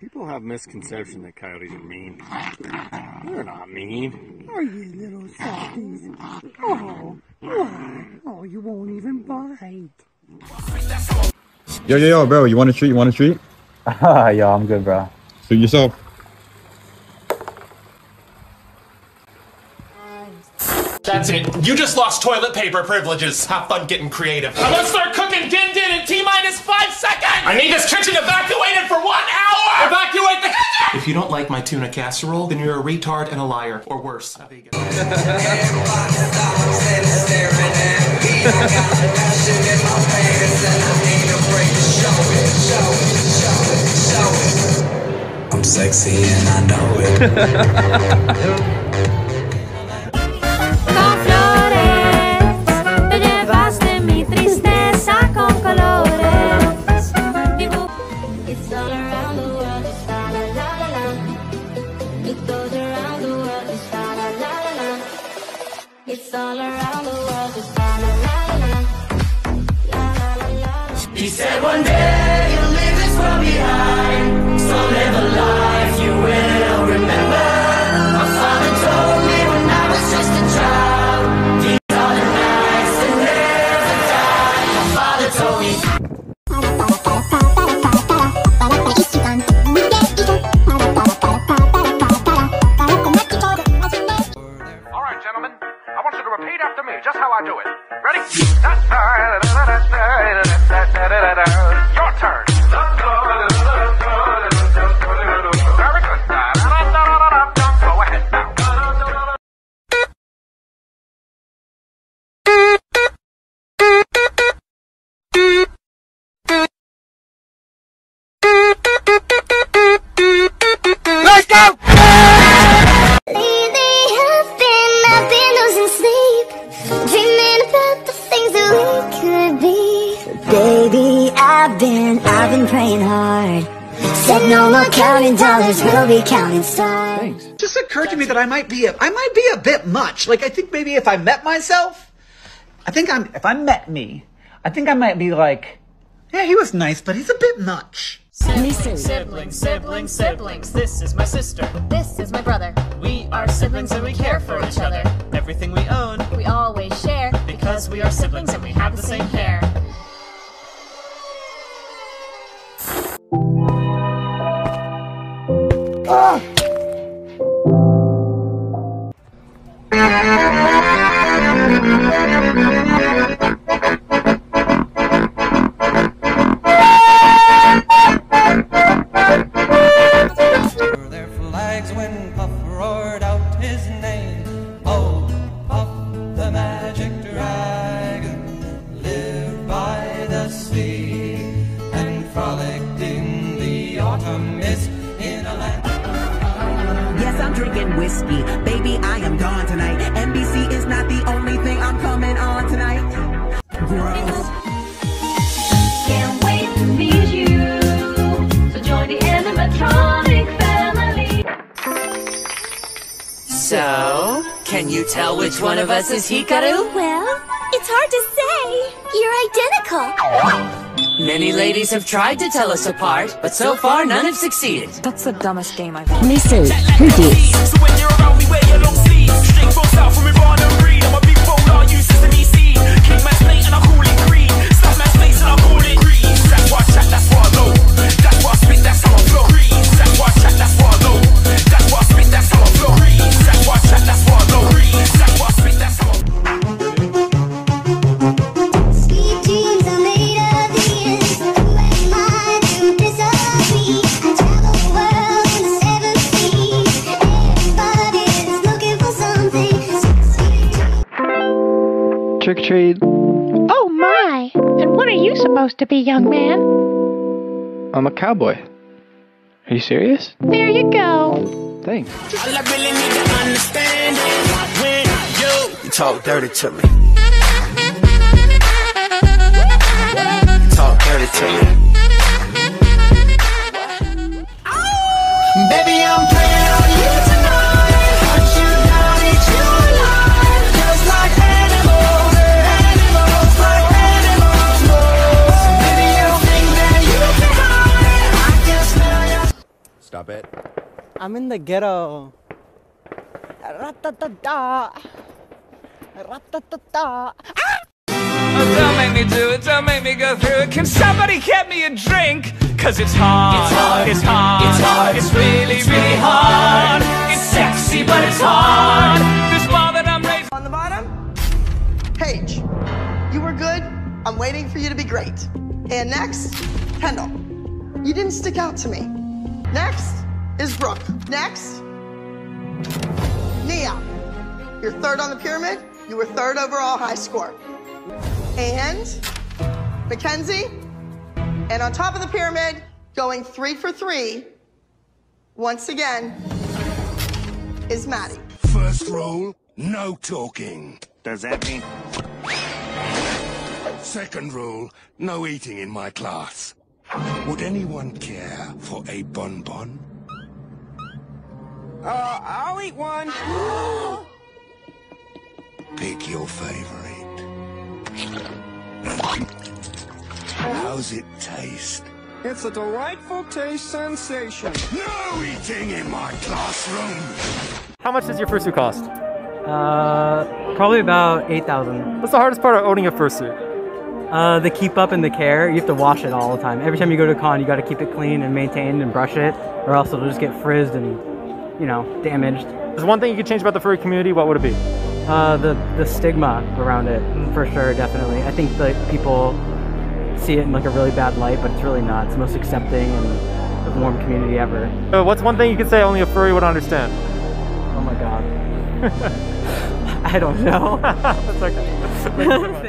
People have misconception that coyotes are mean. They're not mean. Are you little softies? Oh, why? Oh, you won't even bite. Yo, yo, yo, bro, you want a treat? You want a treat? Ah, yo, I'm good, bro. Treat yourself. That's it. You just lost toilet paper privileges. Have fun getting creative. I'm gonna start cooking din you don't like my tuna casserole, then you're a retard and a liar, or worse. a vegan. I'm sexy and I know it. It's all around the world, it's la la. He said one day could be. Baby, I've been, I've been praying hard. Said no more counting dollars, we'll be counting stars. Thanks. just occurred to me that I might be a, I might be a bit much. Like I think maybe if I met myself, I think I'm if I met me, I think I might be like, yeah, he was nice, but he's a bit much. Siblings, siblings, siblings, siblings. This is my sister. This is my brother. We are siblings and we care for each other. Everything we own, We always share because we are siblings and we have the same hair. Their Yes, I'm drinking whiskey. Baby, I am gone tonight. NBC is not the only thing I'm coming on tonight. Gross. Can't wait to meet you. So join the animatronic family. So, can you tell which one of us is Hikaru? Well, it's hard to say. You're identical. Many ladies have tried to tell us apart, but so far none have succeeded. That's the dumbest game I've ever Listen, produce. So Trick or treat. Oh my! And what are you supposed to be, young man? I'm a cowboy. Are you serious? There you go. Thanks. All I really need to understand is when you talk dirty to me. You talk dirty to me. It. I'm in the ghetto. Ra-ta-ta-ta. Ra-ta-ta-ta. Oh, don't make me do it, don't make me go through it. Can somebody get me a drink? Cause it's hard, It's hard, it's hard, it's hard, it's really, it's really really hard. hard. It's sexy, but it's hard. This bar that I'm raised On the bottom, Paige. You were good. I'm waiting for you to be great. And next, Kendall. You didn't stick out to me. Next is Brooke. Next, Nia. You're third on the pyramid. You were third overall high score. And Mackenzie. And on top of the pyramid, going three for three, once again, is Maddie. First rule, no talking. Does that mean? Second rule, no eating in my class. Would anyone care for a bonbon? Uh, I'll eat one. Pick your favorite. How's it taste? It's a delightful taste sensation. No eating in my classroom! How much does your fursuit cost? Uh, probably about 8,000. What's the hardest part of owning a fursuit? Uh, the keep up and the care. You have to wash it all the time. Every time you go to a con, you got to keep it clean and maintained and brush it, or else it'll just get frizzed and, you know, damaged. There's one thing you could change about the furry community. What would it be? Uh, the the stigma around it, for sure, definitely. I think that people see it in like a really bad light, but it's really not. It's the most accepting and warm community ever. Uh, what's one thing you could say only a furry would understand? Oh my god. I don't know. That's okay.